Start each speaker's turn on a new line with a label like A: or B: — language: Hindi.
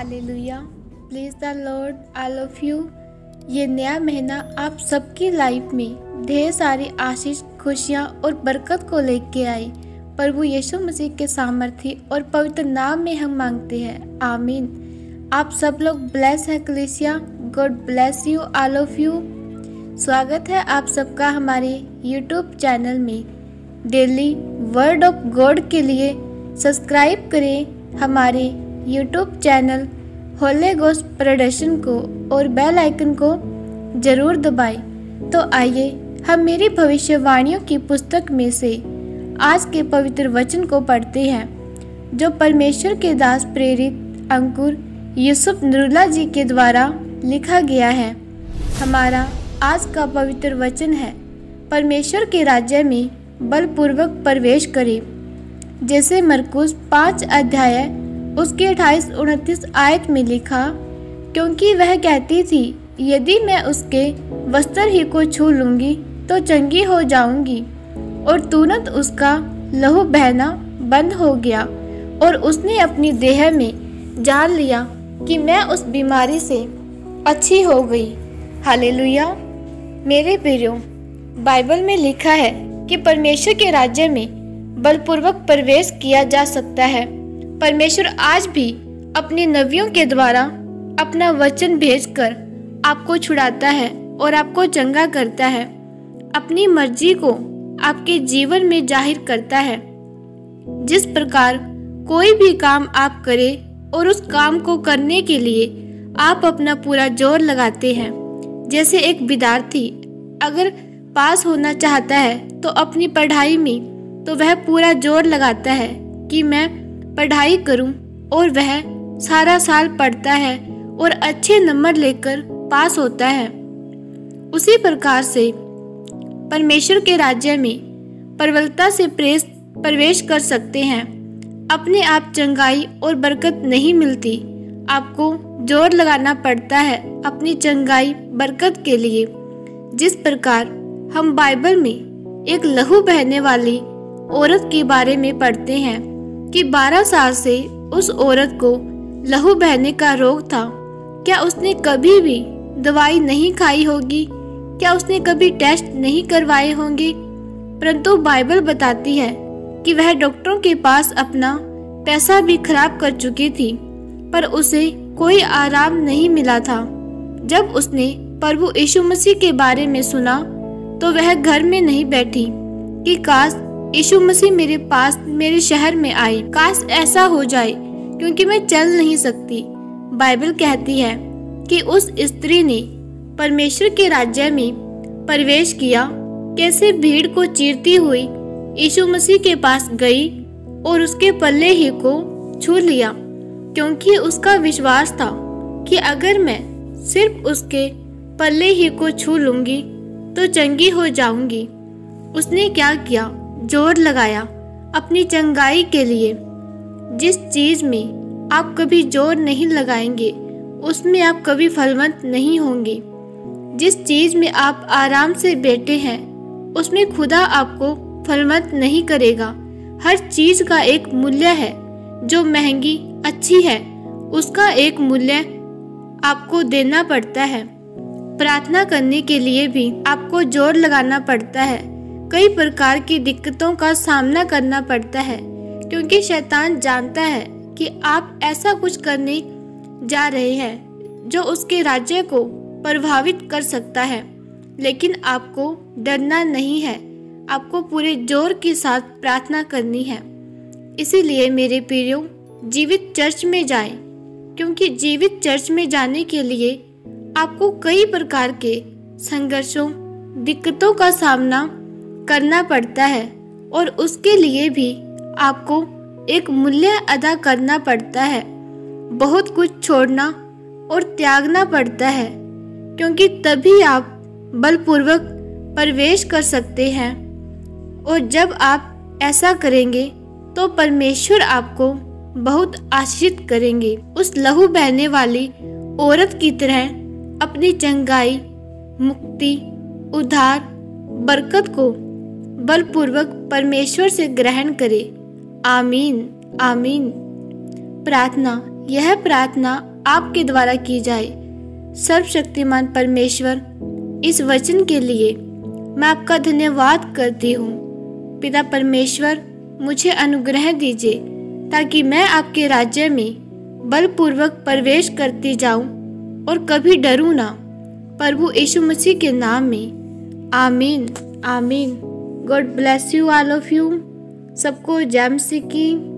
A: Hallelujah. Praise the Lord I love you ये नया महीना आप सबकी लाइफ में ढेर सारी आशीष, खुशियाँ और बरकत को लेके आए। प्रभु यीशु मसीह के सामर्थ्य और पवित्र नाम में हम मांगते हैं। आमीन। आप सब लोग ब्लेस है, कलेसिया। God bless you all of you स्वागत है आप सबका हमारे यूट्यूब चैनल में। डेली वर्ड ऑफ़ गॉड के लिए सब्सक्राइब करें हमारे YouTube channel Holy Ghost Production को और बेल आइकन को ज़रूर दबाएँ। तो आइए, हम मेरी भविष्यवाणियों की पुस्तक में से आज के पवित्र वचन को पढ़ते हैं, जो परमेश्वर के दास प्रेरित अंकुर यूसुफ नरुल्ला जी के द्वारा लिखा गया है। हमारा आज का पवित्र वचन है, परमेश्वर के राज्य में बलपूर्वक प्रवेश करें, जैसे मरकुस पाँच अध्याय उसके अट्ठाईस उनतीस आयत में लिखा, क्योंकि वह कहती थी, यदि मैं उसके वस्त्र ही को छू लूँगी तो चंगी हो जाऊँगी, और तुरंत उसका लहू बहना बंद हो गया, और उसने अपनी देह में जान लिया कि मैं उस बीमारी से अच्छी हो गई। हालेलुया। मेरे प्रियो, बाइबल में लिखा है कि परमेश्वर के राज्य में बलपूर्वक प्रवेश किया जा सकता है। परमेश्वर आज भी अपनी नवियों के द्वारा अपना वचन भेजकर आपको छुड़ाता है और आपको चंगा करता है। अपनी मर्ज़ी को आपके जीवन में ज़ाहिर करता है। जिस प्रकार कोई भी काम आप करें और उस काम को करने के लिए आप अपना पूरा ज़ोर लगाते हैं, जैसे एक विद्यार्थी अगर पास होना चाहता है तो अपनी पढ़ाई में तो वह पूरा ज़ोर लगाता है कि मैं पढ़ाई करूँ और वह सारा साल पढ़ता है और अच्छे नंबर लेकर पास होता है। उसी प्रकार से परमेश्वर के राज्य में प्रबलता से प्रेस प्रवेश कर सकते हैं। अपने आप चंगाई और बरकत नहीं मिलती। आपको ज़ोर लगाना पड़ता है अपनी चंगाई, बरकत के लिए। जिस प्रकार हम बाइबल में एक लहू बहने वाली औरत के बारे में पढ़ते हैं कि 12 साल से उस औरत को लहू बहने का रोग था। क्या उसने कभी भी दवाई नहीं खाई होगी? क्या उसने कभी टेस्ट नहीं करवाए होंगे? परंतु बाइबल बताती है कि वह डॉक्टरों के पास अपना पैसा भी खराब कर चुकी थी, पर उसे कोई आराम नहीं मिला था। जब उसने प्रभु यीशु मसीह के बारे में सुना तो वह घर में नहीं बैठी कि काश यीशु मसीह मेरे पास, मेरे शहर में आए काश ऐसा हो जाए, क्योंकि मैं चल नहीं सकती। बाइबल कहती है कि उस स्त्री ने परमेश्वर के राज्य में प्रवेश किया। कैसे भीड़ को चीरती हुई यीशु मसीह के पास गई और उसके पल्ले ही को छू लिया, क्योंकि उसका विश्वास था कि अगर मैं सिर्फ़ उसके पल्ले ही को छू लूँगी तो चंगी हो जाऊँगी। उसने क्या किया? ज़ोर लगाया अपनी चंगाई के लिए। जिस चीज़ में आप कभी ज़ोर नहीं लगाएँगे, उसमें आप कभी फलवंत नहीं होंगे। जिस चीज़ में आप आराम से बैठे हैं, उसमें खुदा आपको फलवंत नहीं करेगा। हर चीज़ का एक मूल्य है, जो महँगी, अच्छी है, उसका एक मूल्य आपको देना पड़ता है। प्रार्थना करने के लिए भी आपको ज़ोर लगाना पड़ता है। कई प्रकार की दिक्कतों का सामना करना पड़ता है, क्योंकि शैतान जानता है कि आप ऐसा कुछ करने जा रहे हैं, जो उसके राज्य को प्रभावित कर सकता है। लेकिन आपको डरना नहीं है, आपको पूरे ज़ोर के साथ प्रार्थना करनी है। इसीलिए मेरे प्रियो जीवित चर्च में जाएँ, क्योंकि जीवित चर्च में जाने के लिए आपको कई प्रकार के संघर्षों, दिक्कतों का सामना करना पड़ता है और उसके लिए भी आपको एक मूल्य अदा करना पड़ता है। बहुत कुछ छोड़ना और त्यागना पड़ता है, क्योंकि तभी आप बलपूर्वक प्रवेश कर सकते हैं। और जब आप ऐसा करेंगे तो परमेश्वर आपको बहुत आश्रित करेंगे। उस लहू बहने वाली औरत की तरह अपनी चंगाई, मुक्ति उधार बरकत को बलपूर्वक परमेश्वर से ग्रहण करे। आमीन आमीन। प्रार्थना, यह प्रार्थना आपके द्वारा की जाए। सर्वशक्तिमान परमेश्वर, इस वचन के लिए मैं आपका धन्यवाद करती हूँ। पिता परमेश्वर, मुझे अनुग्रह दीजिए ताकि मैं आपके राज्य में बलपूर्वक प्रवेश करती जाऊँ और कभी डरूं ना। प्रभु यीशु मसीह के नाम में, आमीन आमीन। God bless you all of you सबको जैम की।